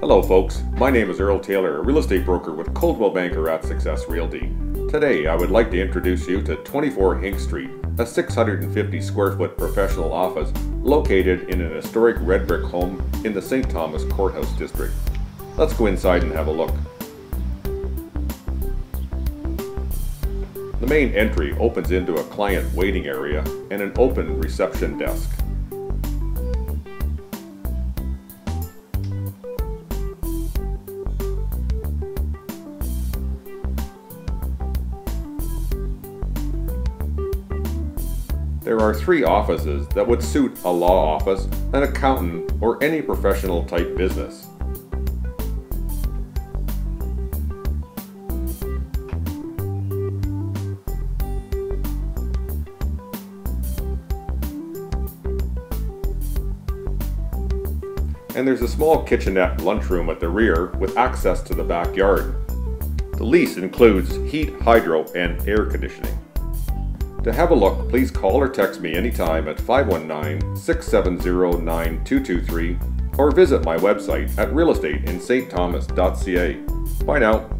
Hello folks, my name is Earl Taylor, a real estate broker with Coldwell Banker at Success Realty. Today I would like to introduce you to 24 Hincks Street, a 650 square foot professional office located in an historic red brick home in the St. Thomas Courthouse District. Let's go inside and have a look. The main entry opens into a client waiting area and an open reception desk. There are three offices that would suit a law office, an accountant, or any professional type business. And there's a small kitchenette lunchroom at the rear with access to the backyard. The lease includes heat, hydro, and air conditioning. To have a look, please call or text me anytime at 519-670-9223 or visit my website at realestateinstthomas.ca. Bye now.